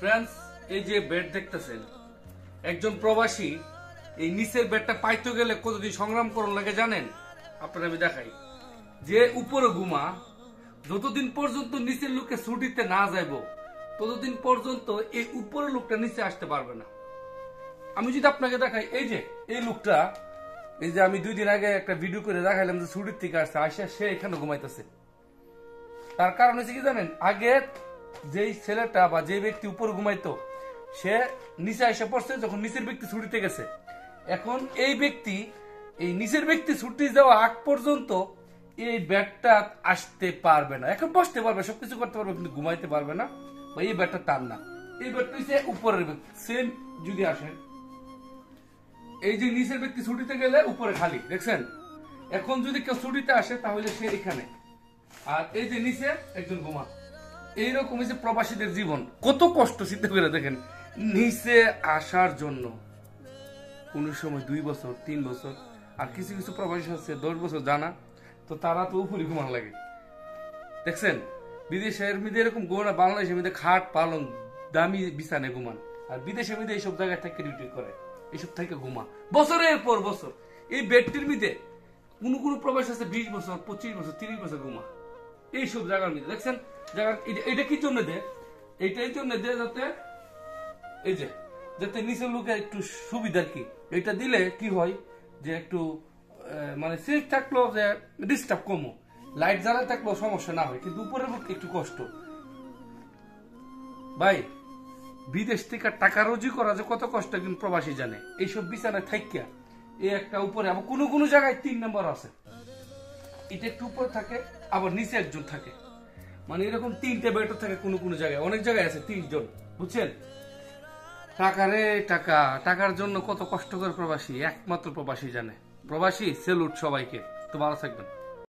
Friends এই যে bed দেখতেছেন, একজন প্রবাসী এই নিচের বেডটা পাইতে গেলে কতদিন সংগ্রাম করুন লাগে জানেন? আপনারা আমি দেখাই। যে উপরে ঘুমা, যতদিন পর্যন্ত নিচের লোকে ছুটিতে না যাইব, ততদিন পর্যন্ত এই উপরের লোকটা নিচে আসতে পারবে না। আমি যদি আপনাকে দেখাই, এই যে, এই লোকটা, এই যে আমি দুই দিন আগে একটা ভিডিও করে দেখাইলাম যে ছুটির থেকে আসছে আসে সে এখানে ঘুমাইতেছে। তার কারণ হচ্ছে কি জানেন? আগে যেই ছেলেটা বা যে ব্যক্তি উপর ঘুমাইতো, সে নিচে এসে পড়ছে যখন নিচের ব্যক্তি ছুটিতে গেছে। এখন এই ব্যক্তি, এই নিচের ব্যক্তি ছুটি যাওয়া আগ পর্যন্ত এই ব্যাগটা আসতে পারবে না। এখন বসতে পারবে, সবকিছু করতে পারবে, কিন্তু ঘুমাইতে পারবে না। বা এই ব্যাগটা তার না। এই ব্যাগটা হচ্ছে উপরের ব্যক্তি সেম যদি আসেন এই যে নিচের ব্যক্তি ছুটিতে গেলে উপরে খালি, দেখছেন? এখন যদি কেউ ছুটিতে আসে, তাহলে সে এখানে। আর এই যে নিচে একজন ঘুমা এইরকম যে প্রবাসীদের জীবন, কত কষ্ট, চিন্তা করে দেখেন, নিচে আসার জন্য। কোন সময় দুই বছর, তিন বছর, আর কিছু কিছু প্রবাসী আছে, দশ বছর জানা, তো তারা তো উপরে ঘুমান লাগে। দেখছেন? বিদেশের মধ্যে এরকম গোনা বাংলাদেশের মধ্যে খাট, পালং, দামি বিছানে ঘুমান। আর বিদেশের মধ্যে এইসব জায়গায় থেকে ডিউটি করে। এইসব থেকে ঘুমা। বছরের পর বছর। এই বেডটির মধ্যে কোন কোন প্রবাস আছে, বিশ বছর, পঁচিশ বছর, তিরিশ বছর ঘুমা। এইসব জায়গার মধ্যে। দেখছেন? এটা- কি জন্য দে এটা এই জন্য দে যাতে এই যে, যাতে নিচের লোকে একটু সুবিধা কি? এটা দিলে কি হয়? যে একটু মানে সেফ থাকল যে ডিস্টার্ব কমো। লাইট জ্বালায় থাকলেও সমস্যা না হয়, কিন্তু উপরের পক্ষে একটু কষ্ট। ভাই, বিদেশ থেকে টাকা রুজি করা যে কত কষ্ট কিন্তু প্রবাসী জানে। এইসব বিছানায় থাকিয়া এই একটা উপরে, আবার কোনো কোনো জায়গায় তিন নম্বর আছে। এটা একটু উপরে থাকে, আবার নিচে একজন থাকে। মানে এরকম তিনটে বেটার থাকে কোনো কোনো জায়গায়। অনেক জায়গায় আছে তিনজন বুঝছেন? টাকা রে টাকা। টাকার জন্য কত কষ্ট করে প্রবাসী, একমাত্র প্রবাসী জানে। প্রবাসী, সেলুট সবাইকে। তো ভালো থাকবেন।